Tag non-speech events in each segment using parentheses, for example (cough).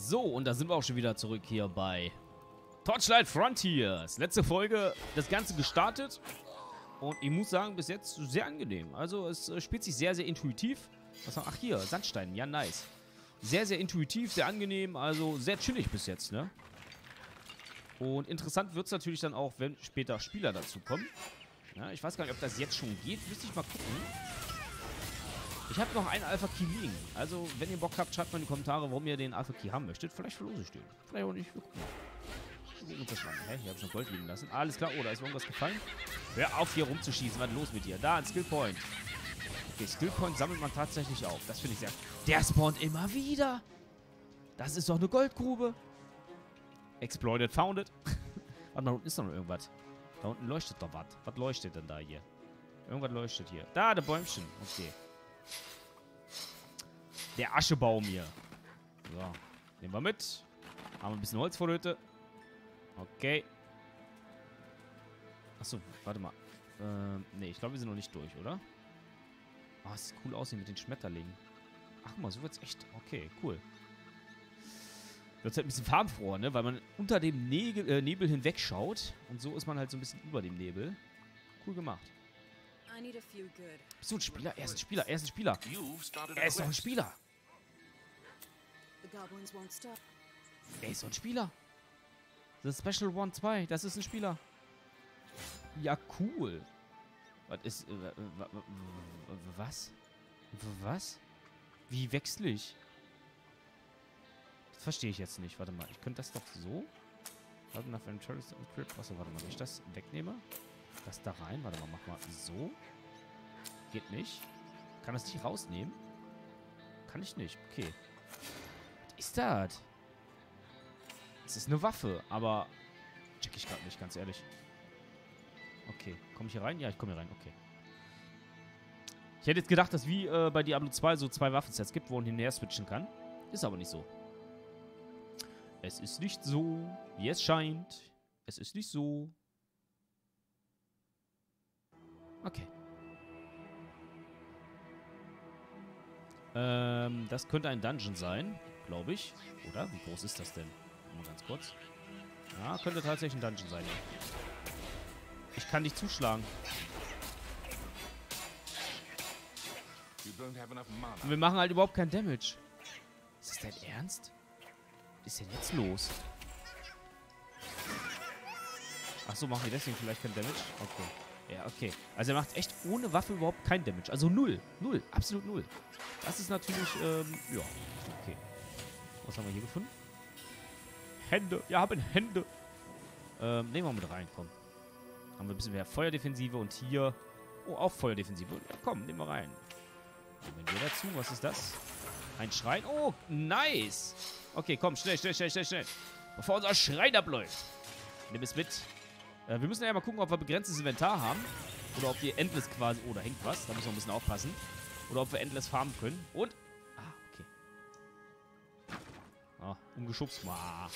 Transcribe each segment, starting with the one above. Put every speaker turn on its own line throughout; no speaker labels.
So, und da sind wir auch schon wieder zurück hier bei Torchlight Frontiers. Letzte Folge das Ganze gestartet. Und ich muss sagen, bis jetzt sehr angenehm. Also es äh, spielt sich sehr, sehr intuitiv. Was? Ach hier, Sandstein. Ja, nice. Sehr, sehr intuitiv, sehr angenehm. Also sehr chillig bis jetzt, ne? Und interessant wird es natürlich dann auch, wenn später Spieler dazu kommen. Ja, ich weiß gar nicht, ob das jetzt schon geht. Müsste ich mal gucken. Ich habe noch einen Alpha Key liegen. Also, wenn ihr Bock habt, schreibt mal in die Kommentare, warum ihr den Alpha Key haben möchtet. Vielleicht verlose ich den. Vielleicht auch nicht. Wir gucken mal. Hä? Hier habe ich noch Gold liegen lassen. Alles klar. Oh, da ist irgendwas gefallen. Hör auf, hier rumzuschießen. Was ist los mit dir? Da, ein Skill Point. Okay, Skill Point sammelt man tatsächlich auf. Das finde ich sehr... Der spawnt immer wieder. Das ist doch eine Goldgrube. Exploited, founded. (laughs) Warte mal, da unten ist doch noch irgendwas. Da unten leuchtet doch was. Was leuchtet denn da hier? Irgendwas leuchtet hier. Da, der Bäumchen. Okay. Der Aschebaum hier. So. Nehmen wir mit. Haben wir ein bisschen Holz vor Hütte. Okay. Achso, warte mal. Ähm, nee, ich glaube, wir sind noch nicht durch, oder? Ah, oh, es sieht cool aussehen mit den Schmetterlingen. Ach, guck mal, so wird's echt. Okay, cool. Wird halt ein bisschen farbenfroher, ne? Weil man unter dem Nebel, äh, Nebel hinweg. Und so ist man halt so ein bisschen über dem Nebel. Cool gemacht. Bist du ein Spieler? Er ist ein Spieler, er ist ein Spieler. Er ist doch ein Spieler. Er ist doch ein Spieler. The Special One 2, das ist ein Spieler. Ja, cool. Was ist... Äh, was? Was? Wie wechsle ich? Das verstehe ich jetzt nicht. Warte mal, ich könnte das doch so... Warte nach einem Terrorist Encrypt. Achso, warte mal, wenn ich das wegnehme... Das da rein. Warte mal, mach mal so. Geht nicht. Kann das nicht rausnehmen? Kann ich nicht. Okay. Was ist das? Es ist eine Waffe, aber check ich gerade nicht, ganz ehrlich. Okay. Komme ich hier rein? Ja, ich komme hier rein. Okay. Ich hätte jetzt gedacht, dass wie äh, bei Diablo 2 so zwei Waffensets gibt, wo man hinterher switchen kann. Ist aber nicht so. Es ist nicht so, wie es scheint. Es ist nicht so. Okay. Ähm, das könnte ein Dungeon sein, glaube ich. Oder? Wie groß ist das denn? Mal ganz kurz. Ja, könnte tatsächlich ein Dungeon sein. Ich kann dich zuschlagen. Und wir machen halt überhaupt kein Damage. Ist das dein Ernst? Was ist denn jetzt los? Achso, machen wir deswegen vielleicht kein Damage? Okay. Ja, okay. Also er macht echt ohne Waffe überhaupt kein Damage. Also null. Null. Absolut null. Das ist natürlich, ähm, ja. Okay. Was haben wir hier gefunden? Hände. Wir haben Hände. Ähm, nehmen wir mit rein, komm. Haben wir ein bisschen mehr Feuerdefensive und hier... Oh, auch Feuerdefensive. Ja, komm, nehmen wir rein. Nehmen wir dazu. Was ist das? Ein Schrein. Oh, nice. Okay, komm, schnell, schnell, schnell, schnell, schnell. Bevor unser Schrein abläuft. Nimm es mit. Äh, wir müssen ja mal gucken, ob wir begrenztes Inventar haben. Oder ob wir endless quasi... Oh, da hängt was. Da müssen wir ein bisschen aufpassen. Oder ob wir endless farmen können. Und... Ah, okay. Ah, umgeschubst. Ah.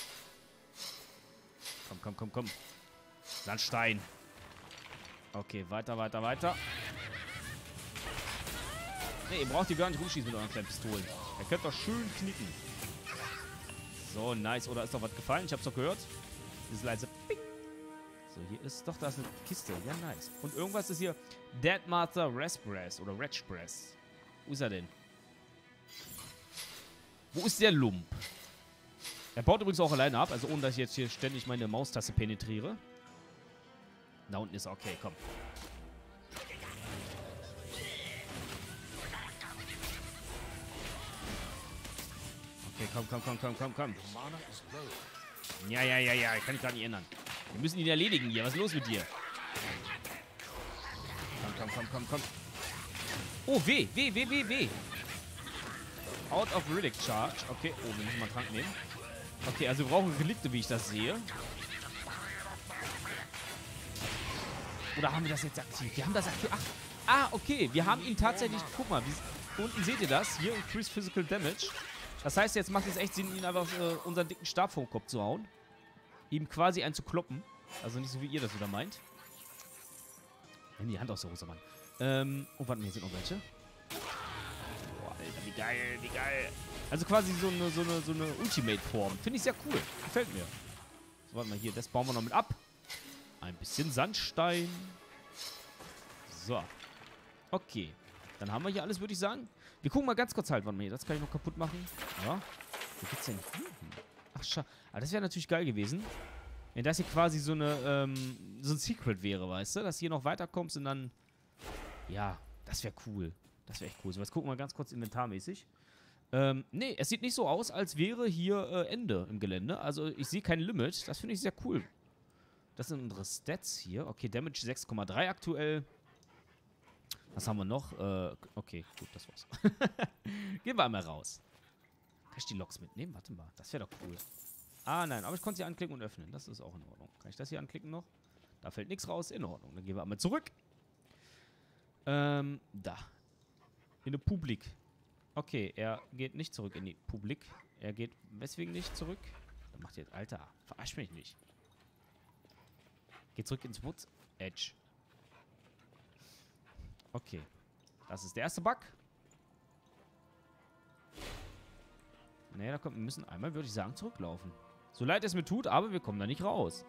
Komm, komm, komm, komm. Sandstein. Okay, weiter, weiter, weiter. Ne, ihr braucht hier gar nicht rumschießen mit euren kleinen Pistolen. Ihr könnt doch schön knicken. So, nice. Oder ist doch was gefallen? Ich hab's doch gehört. Dieses leise Ping. So, hier ist doch, da ist eine Kiste. Ja, nice. Und irgendwas ist hier Dead Martha Respress oder Retchpress. Wo ist er denn? Wo ist der Lump? Er baut übrigens auch alleine ab, also ohne dass ich jetzt hier ständig meine Maustaste penetriere. Da unten ist er. Okay, komm. Okay, komm, komm, komm, komm, komm, komm. Ja, ja, ja, ja. Ich kann mich gerade nicht ändern. Wir müssen ihn erledigen hier. Was ist los mit dir? Komm, komm, komm, komm, komm. Oh, weh, weh, weh, weh, weh. Out of Riddick Charge. Okay, oh, wir müssen mal Trank nehmen. Okay, also wir brauchen Relikte, wie ich das sehe. Oder haben wir das jetzt aktiv? Wir haben das aktiv. Ach, ah, okay. Wir haben ihn tatsächlich. Guck mal, wie, unten seht ihr das. Hier Increase Physical Damage. Das heißt, jetzt macht es echt Sinn, ihn einfach äh, unseren dicken Stab vom Kopf zu hauen. Ihm quasi einen zu kloppen. Also nicht so, wie ihr das wieder meint. Nimm die Hand aus der Hose, Mann. Ähm, oh, warte, hier sind noch welche. Boah, Alter, wie geil, wie geil. Also quasi so eine, so eine, so eine Ultimate-Form. Finde ich sehr cool. Gefällt mir. So, warte mal hier. Das bauen wir noch mit ab. Ein bisschen Sandstein. So. Okay. Dann haben wir hier alles, würde ich sagen. Wir gucken mal ganz kurz halt. Warte mal hier. Das kann ich noch kaputt machen. Ja. Wo geht's denn hier hin? Ach, schade. Aber das wäre natürlich geil gewesen. Wenn das hier quasi so eine, ähm, so ein Secret wäre, weißt du? Dass du hier noch weiterkommst und dann... Ja, das wäre cool. Das wäre echt cool. So, jetzt gucken wir mal ganz kurz inventarmäßig. Ähm, nee, es sieht nicht so aus, als wäre hier äh, Ende im Gelände. Also ich sehe kein Limit. Das finde ich sehr cool. Das sind unsere Stats hier. Okay, Damage 6,3 aktuell. Was haben wir noch? Äh, okay, gut, das war's. (laughs) Gehen wir einmal raus. Kann ich die Loks mitnehmen? Warte mal, das wäre doch cool. Ah, nein, aber ich konnte sie anklicken und öffnen. Das ist auch in Ordnung. Kann ich das hier anklicken noch? Da fällt nichts raus. In Ordnung. Dann gehen wir einmal zurück. Ähm, da. In die Publik. Okay, er geht nicht zurück in die Publik. Er geht weswegen nicht zurück? Dann macht jetzt, Alter, verarsch mich nicht. Geht zurück ins Woods Edge. Okay. Das ist der erste Bug. Nee, da kommt, wir müssen einmal, würde ich sagen, zurücklaufen. So leid es mir tut, aber wir kommen da nicht raus.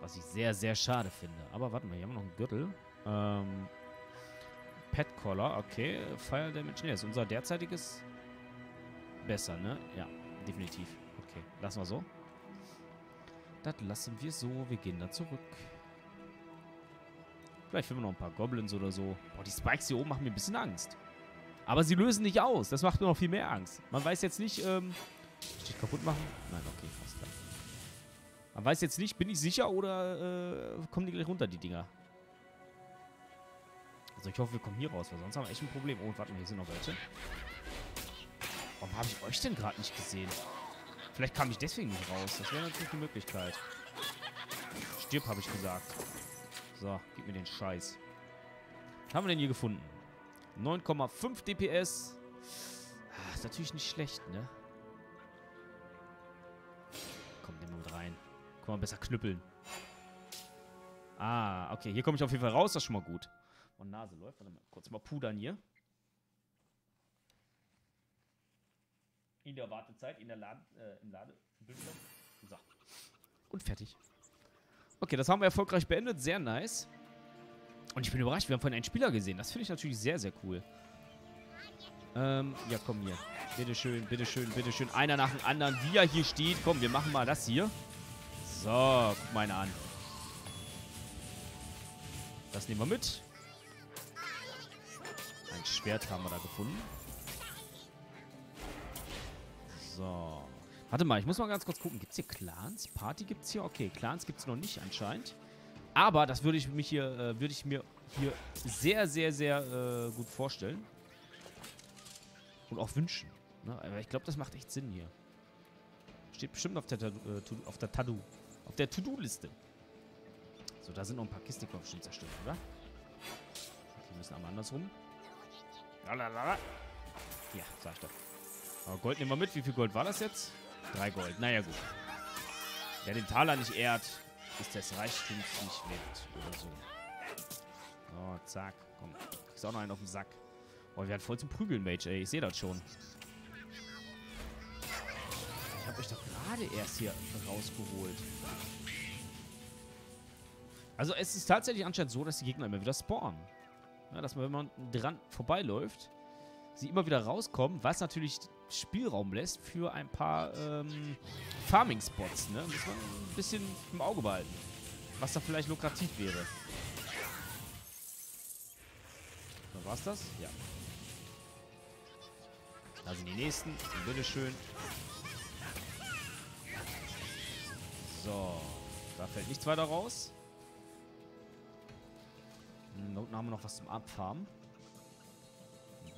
Was ich sehr, sehr schade finde. Aber warte mal, hier haben wir noch einen Gürtel. Ähm, Pet Collar, okay. Fire Damage, nee, ist unser derzeitiges besser, ne? Ja, definitiv. Okay, lassen wir so. Das lassen wir so. Wir gehen dann zurück. Vielleicht finden wir noch ein paar Goblins oder so. Boah, die Spikes hier oben machen mir ein bisschen Angst. Aber sie lösen nicht aus. Das macht mir noch viel mehr Angst. Man weiß jetzt nicht, ähm... Ich kaputt machen? Nein, okay, fast klar. Man weiß jetzt nicht, bin ich sicher oder äh, kommen die gleich runter, die Dinger? Also ich hoffe, wir kommen hier raus, weil sonst haben wir echt ein Problem. Oh, warte mal, hier sind noch welche. Warum habe ich euch denn gerade nicht gesehen? Vielleicht kam ich deswegen nicht raus. Das wäre natürlich eine Möglichkeit. Stirb, habe ich gesagt. So, gib mir den Scheiß. Was haben wir denn hier gefunden? 9,5 DPS. Ah, ist natürlich nicht schlecht, ne? Komm, nehmen wir mit rein. Kann man besser knüppeln. Ah, okay. Hier komme ich auf jeden Fall raus. Das ist schon mal gut. Und Nase läuft. Warte mal. Kurz mal pudern hier. In der Wartezeit, in der Lade, äh, im Ladebildschirm. So. Und fertig. Okay, das haben wir erfolgreich beendet. Sehr nice. Und ich bin überrascht, wir haben vorhin einen Spieler gesehen. Das finde ich natürlich sehr, sehr cool. Ähm, ja, komm hier. Bitteschön, bitteschön, bitteschön. Einer nach dem anderen, wie er hier steht. Komm, wir machen mal das hier. So, guck mal einer an. Das nehmen wir mit. Ein Schwert haben wir da gefunden. So. Warte mal, ich muss mal ganz kurz gucken. Gibt es hier Clans? Party gibt es hier? Okay, Clans gibt es noch nicht anscheinend. Aber das würde ich mich hier, äh, würde ich mir hier sehr, sehr, sehr äh, gut vorstellen. Und auch wünschen. Ne? Aber ich glaube, das macht echt Sinn hier. Steht bestimmt auf der, äh, auf der Tadu. Auf der To-Do-Liste. So, da sind noch ein paar Kisten, die können bestimmt zerstört, oder? Die müssen einmal andersrum. Lalalala. Ja, sag ich doch. Aber Gold nehmen wir mit. Wie viel Gold war das jetzt? Drei Gold. Naja, gut. Wer den Taler nicht ehrt, ist des Reichtums nicht wert. Oder so. So, zack. Komm. Kriegst auch noch einen auf den Sack. Boah, wir werden voll zum Prügeln, Mage, ey. Ich sehe das schon. Ich habe euch doch gerade erst hier rausgeholt. Also es ist tatsächlich anscheinend so, dass die Gegner immer wieder spawnen. Ja, dass man, wenn man dran vorbeiläuft, sie immer wieder rauskommen, was natürlich Spielraum lässt für ein paar ähm, Farming-Spots. Ne? Muss man ein bisschen im Auge behalten, was da vielleicht lukrativ wäre. So, war's das? Ja. Da sind die nächsten. Bitteschön. So. Da fällt nichts weiter raus. Hm, da unten haben wir noch was zum Abfarmen.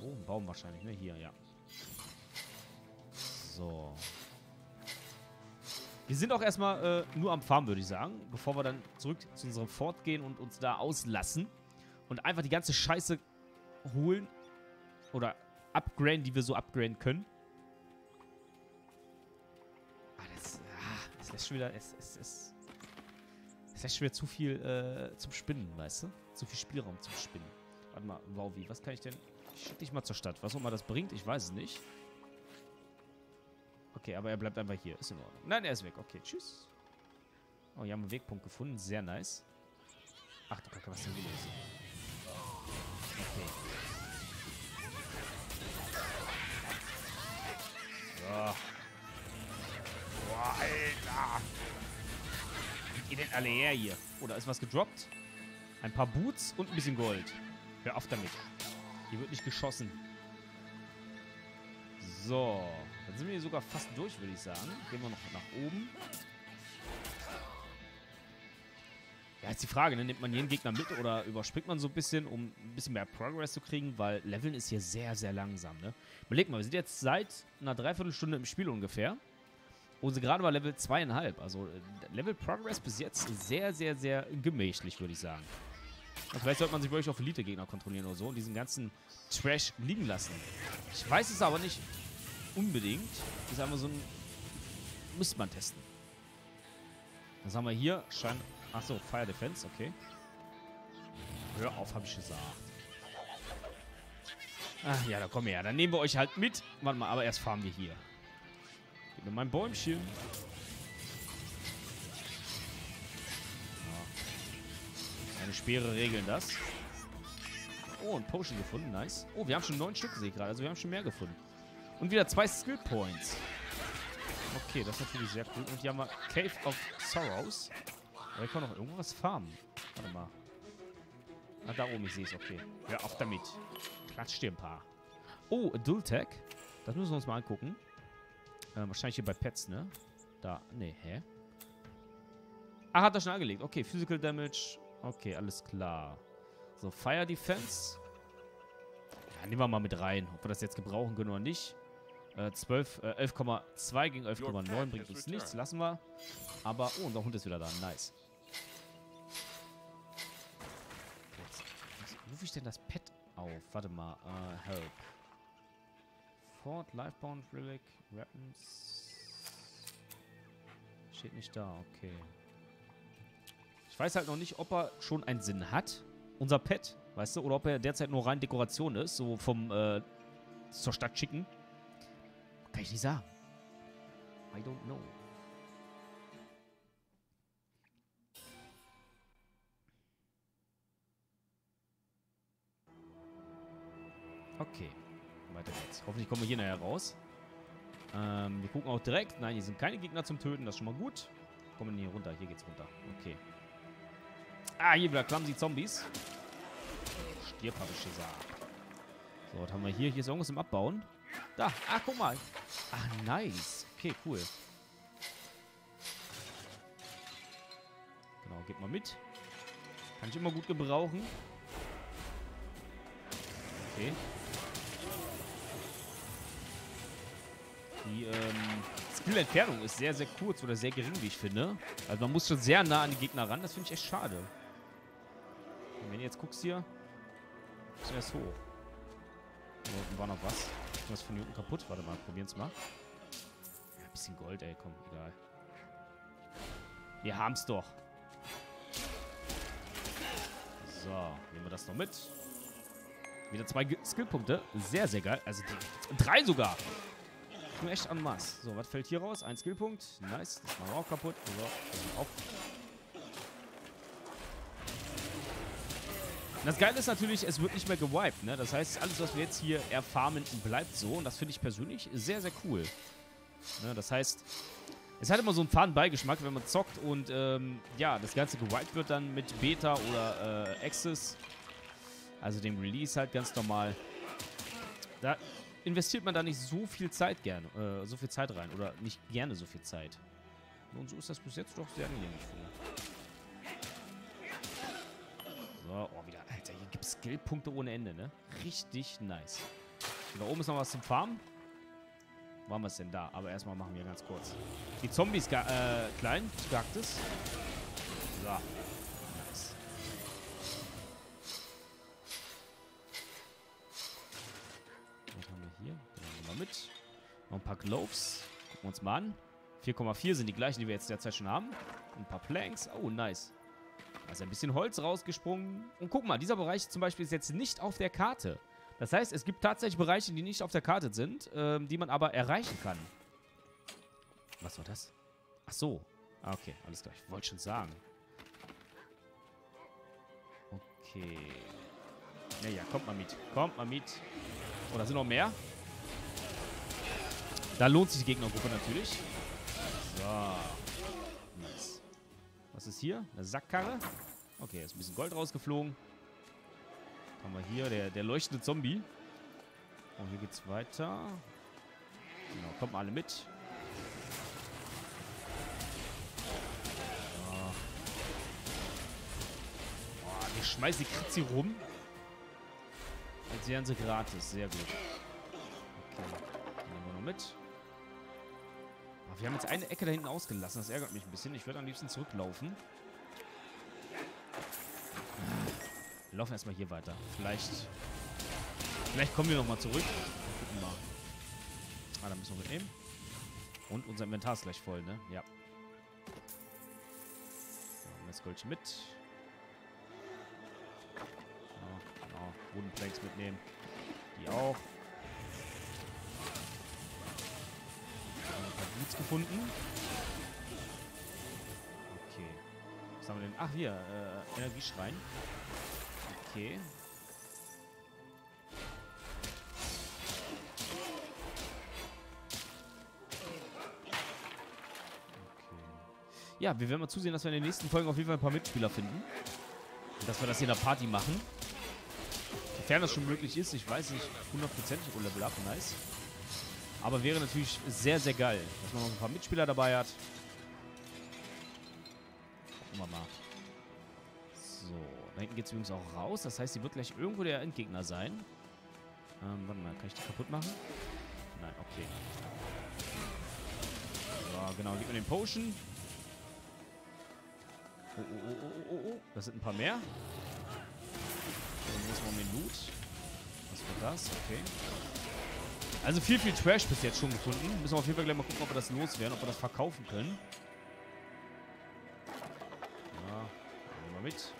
Oh, ein Baum wahrscheinlich, ne? Hier, ja. So. Wir sind auch erstmal äh, nur am Farm, würde ich sagen. Bevor wir dann zurück zu unserem Fort gehen und uns da auslassen. Und einfach die ganze Scheiße holen. Oder upgraden, die wir so upgraden können. Ah, das, ah, das lässt schon wieder... Es, es, es, es lässt schon wieder zu viel äh, zum Spinnen, weißt du? Zu viel Spielraum zum Spinnen. Warte mal, wow, wie? Was kann ich denn... Ich schicke dich mal zur Stadt. Was auch immer das bringt, ich weiß es nicht. Okay, aber er bleibt einfach hier. Ist in Ordnung. Nein, er ist weg. Okay, tschüss. Oh, hier haben wir einen Wegpunkt gefunden. Sehr nice. Ach du Kacke, was ist denn los? Okay. So. Boah, Alter. Geht ihr denn alle her hier? Oh, da ist was gedroppt. Ein paar Boots und ein bisschen Gold. Hör auf damit. Hier wird nicht geschossen. So. Dann sind wir hier sogar fast durch, würde ich sagen. Gehen wir noch nach oben. Ja, jetzt die Frage, ne? nimmt man jeden Gegner mit oder überspringt man so ein bisschen, um ein bisschen mehr Progress zu kriegen, weil Leveln ist hier sehr, sehr langsam, ne? Überleg mal, wir sind jetzt seit einer Dreiviertelstunde im Spiel ungefähr und sind gerade bei Level 2,5. Also äh, Level Progress bis jetzt sehr, sehr, sehr gemächlich, würde ich sagen. Und vielleicht sollte man sich wirklich auf Elite-Gegner kontrollieren oder so und diesen ganzen Trash liegen lassen. Ich weiß es aber nicht unbedingt. Das ist einfach so ein... Müsste man testen. Was haben wir hier? Schein... Achso, Fire Defense, okay. Hör auf, habe ich gesagt. Ach ja, da kommen wir ja. Dann nehmen wir euch halt mit. Warte mal, aber erst fahren wir hier. Gib mir mein Bäumchen. Meine Speere regeln das. Oh, ein Potion gefunden. Nice. Oh, wir haben schon neun Stück, sehe ich gerade. Also wir haben schon mehr gefunden. Und wieder zwei Skill Points. Okay, das ist natürlich sehr cool. Und hier haben wir Cave of Sorrows. Aber ich kann noch irgendwas farmen. Warte mal. Ah, da oben, ich sehe es. Okay. Hör auf damit. Klatsch dir ein paar. Oh, Adultech. Das müssen wir uns mal angucken. Äh, wahrscheinlich hier bei Pets, ne? Da. Ne, hä? Ah, hat er schon angelegt. Okay, Physical Damage. Okay, alles klar. So, Fire Defense. Ja, nehmen wir mal mit rein. Ob wir das jetzt gebrauchen können oder nicht. Äh, 12, äh, 11,2 gegen 11,9 bringt uns nichts. Lassen wir. Aber, oh, unser Hund ist wieder da. Nice. Was rufe ich denn das Pet auf? Warte mal. Äh, help. Fort, Lifebound, Relic, Weapons. Steht nicht da, okay. Ich weiß halt noch nicht, ob er schon einen Sinn hat. Unser Pet, weißt du? Oder ob er derzeit nur rein Dekoration ist. So vom, äh, zur Stadt schicken. Kann ich nicht sagen. I don't know. Okay. Weiter geht's. Hoffentlich kommen wir hier nachher raus. Ähm, wir gucken auch direkt. Nein, hier sind keine Gegner zum Töten. Das ist schon mal gut. Kommen wir hier runter. Hier geht's runter. Okay. Ah, hier wieder clumsy Zombies. Stirb, habe ich gesagt. So, was haben wir hier? Hier ist irgendwas im Abbauen. Da. Ah, guck mal. Ah, nice. Okay, cool. Genau, geht mal mit. Kann ich immer gut gebrauchen. Okay. Die ähm, Skill-Entfernung ist sehr, sehr kurz oder sehr gering, wie ich finde. Also man muss schon sehr nah an die Gegner ran. Das finde ich echt schade. Wenn du jetzt guckst hier, ist erst hoch. Da unten war noch was. Ist was von hier unten kaputt? Warte mal, probieren's mal. Ja, ein bisschen Gold, ey, komm, egal. Wir haben's doch. So, nehmen wir das noch mit. Wieder zwei Skillpunkte. Sehr, sehr geil. Also drei sogar. Nur echt an Maß. So, was fällt hier raus? Ein Skillpunkt. Nice. Das machen wir auch kaputt. So, auch. Das Geile ist natürlich, es wird nicht mehr gewiped, ne? Das heißt, alles, was wir jetzt hier erfarmen, bleibt so. Und das finde ich persönlich sehr, sehr cool. Ne? Das heißt, es hat immer so einen faden Beigeschmack, wenn man zockt und, ähm, ja, das Ganze gewiped wird dann mit Beta oder äh, Access. Also dem Release halt ganz normal. Da investiert man da nicht so viel Zeit gerne, äh, so viel Zeit rein. Oder nicht gerne so viel Zeit. Und so ist das bis jetzt doch sehr angenehm. So, oh, wieder. Gibt es Skillpunkte ohne Ende, ne? Richtig nice. Da oben ist noch was zum Farmen. Wo haben wir es denn da? Aber erstmal machen wir ganz kurz. Die Zombies äh, klein, Gaktis. So. Nice. Was haben wir hier? Den nehmen wir mit. Noch ein paar Globes. Gucken wir uns mal an. 4,4 sind die gleichen, die wir jetzt derzeit schon haben. Ein paar Planks. Oh, nice. Da ist ein bisschen Holz rausgesprungen. Und guck mal, dieser Bereich zum Beispiel ist jetzt nicht auf der Karte. Das heißt, es gibt tatsächlich Bereiche, die nicht auf der Karte sind, ähm, die man aber erreichen kann. Was war das? Ach so. Ah, okay, alles klar. Ich wollte schon sagen. Okay. Naja, kommt mal mit. Kommt mal mit. Oh, da sind noch mehr. Da lohnt sich die Gegnergruppe natürlich. So. Ist hier? Eine Sackkarre. Okay, ist ein bisschen Gold rausgeflogen. Haben wir hier der, der leuchtende Zombie. Und hier geht's weiter. Genau, kommt mal alle mit. So. Boah, die schmeißen die Kritzi rum. Als wären sie gratis. Sehr gut. Okay. Nehmen wir noch mit. Wir haben jetzt eine Ecke da hinten ausgelassen. Das ärgert mich ein bisschen. Ich würde am liebsten zurücklaufen. Wir laufen erstmal hier weiter. Vielleicht. Vielleicht kommen wir nochmal zurück. Gucken mal. Ah, da müssen wir mitnehmen. Und unser Inventar ist gleich voll, ne? Ja. So, das Goldchen mit. Ja, genau. Wooden Planks mitnehmen. Die auch. Boots gefunden. Okay. Was haben wir denn? Ach, hier. Äh, Energieschrein. Okay. Ja, wir werden mal zusehen, dass wir in den nächsten Folgen auf jeden Fall ein paar Mitspieler finden. Und dass wir das hier in der Party machen. Sofern das schon möglich ist. Ich weiß nicht, hundertprozentig oh, Level Up, nice. Aber wäre natürlich sehr, sehr geil, dass man noch ein paar Mitspieler dabei hat. Gucken wir mal. Da hinten geht es übrigens auch raus. Das heißt, sie wird gleich irgendwo der Endgegner sein. Ähm, warte mal, kann ich die kaputt machen? Nein, okay. So, genau, gib mir den Potion. Oh, oh, oh, oh, oh, oh. Das sind ein paar mehr. Dann muss man den Loot. Was war das? Okay. Also viel, viel Trash bis jetzt schon gefunden. Müssen wir auf jeden Fall gleich mal gucken, ob wir das loswerden, ob wir das verkaufen können. Ja, nehmen wir mit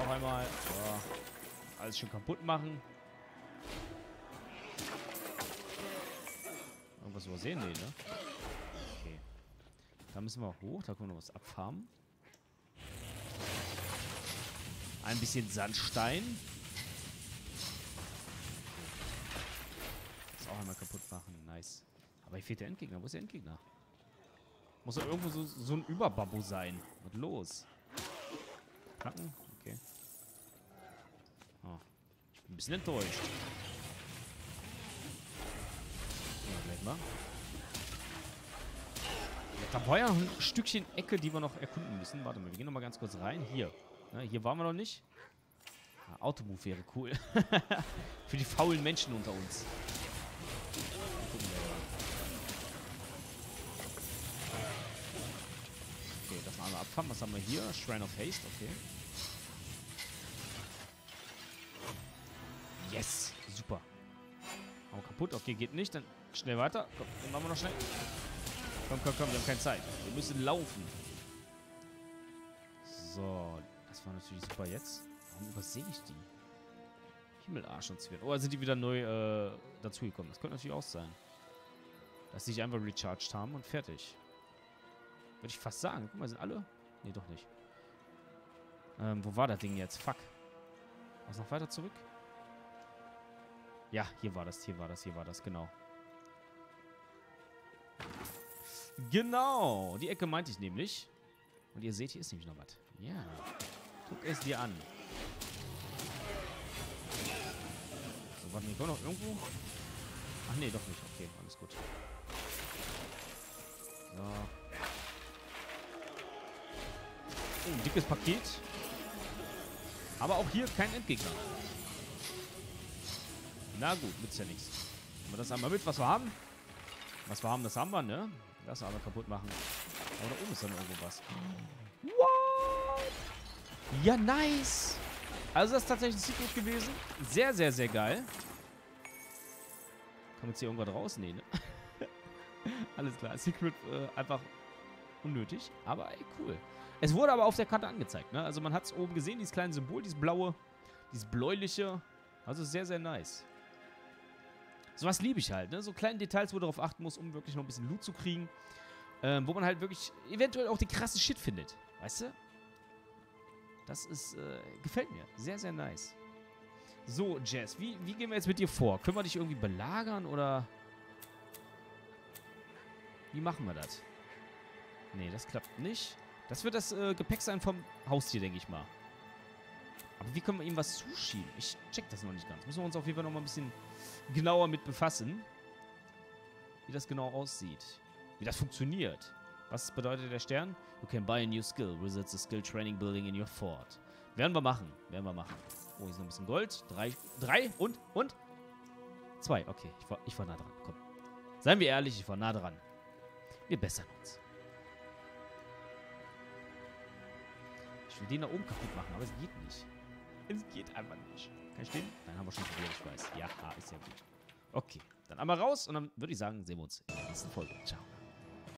auch einmal. So. Alles schön kaputt machen. Irgendwas übersehen? Nee, ne? Okay. Da müssen wir hoch. Da können wir noch was abfarmen. Ein bisschen Sandstein. Auch einmal kaputt machen. Nice. Aber hier fehlt der Endgegner. Wo ist der Endgegner? Muss doch irgendwo so, so ein Überbabbo sein. Was los? Knacken? Okay. Oh, ich bin ein bisschen enttäuscht. Ja, gleich mal. Da war ja ein Stückchen Ecke, die wir noch erkunden müssen. Warte mal, wir gehen noch mal ganz kurz rein. Hier. Ja, hier waren wir noch nicht. Ah, Automove wäre cool. (laughs) Für die faulen Menschen unter uns. Okay, das mal abfahren. Was haben wir hier? Shrine of Haste, okay. Yes. Super. Aber kaputt. Okay, geht nicht. Dann schnell weiter. Komm, dann machen wir noch schnell. Komm, komm, komm. Wir haben keine Zeit. Wir müssen laufen. So. Das war natürlich super jetzt. Warum übersehe ich die? Himmelarsch und Zwirn. Oh, sind die wieder neu äh, dazugekommen. Das könnte natürlich auch sein. Dass sie sich einfach recharged haben und fertig. Würde ich fast sagen. Guck mal, sind alle... Nee, doch nicht. Ähm, wo war das Ding jetzt? Fuck. Was noch weiter zurück? Ja, hier war das, hier war das, hier war das, genau. Genau, die Ecke meinte ich nämlich. Und ihr seht, hier ist nämlich noch was. Ja, guck es dir an. So, warte, wir kommen noch irgendwo... Ach nee, doch nicht. Okay, alles gut. So. Oh, ein dickes Paket. Aber auch hier kein Endgegner. Na gut, nützt ja nichts. Nehmen wir das einmal mit, was wir haben. Was wir haben, das haben wir, ne? Das aber kaputt machen. Aber da oben ist dann irgendwo was. What? Ja, nice. Also das ist tatsächlich ein Secret gewesen. Sehr, sehr, sehr geil. Kommt jetzt hier irgendwas raus? Nee, ne? (laughs) Alles klar. Secret äh, einfach unnötig. Aber ey, cool. Es wurde aber auf der Karte angezeigt, ne? Also man hat es oben gesehen, dieses kleine Symbol, dieses blaue, dieses bläuliche. Also sehr, sehr nice. Sowas liebe ich halt, ne? So kleine Details, wo du darauf achten musst, um wirklich noch ein bisschen Loot zu kriegen. Ähm, wo man halt wirklich eventuell auch den krassen Shit findet. Weißt du? Das ist, äh, gefällt mir. Sehr, sehr nice. So, Jess, wie, wie gehen wir jetzt mit dir vor? Können wir dich irgendwie belagern oder... Wie machen wir das? Nee, das klappt nicht. Das wird das äh, Gepäck sein vom Haustier, denke ich mal. Aber wie können wir ihm was zuschieben? Ich check das noch nicht ganz. Müssen wir uns auf jeden Fall noch mal ein bisschen genauer mit befassen. Wie das genau aussieht. Wie das funktioniert. Was bedeutet der Stern? You can buy a new skill. Visits a skill training building in your fort. Werden wir machen. Werden wir machen. Oh, hier ist noch ein bisschen Gold. Drei. Drei. Und? Und? Zwei. Okay. Ich war, ich war nah dran. Komm. Seien wir ehrlich, ich war nah dran. Wir bessern uns. Ich will den da oben kaputt machen, aber es geht nicht. Es geht einfach nicht. Kann ich stehen? Dann haben wir schon probiert, ich weiß. Ja, ist ja gut. Okay, dann einmal raus und dann würde ich sagen, sehen wir uns in der nächsten Folge. Ciao.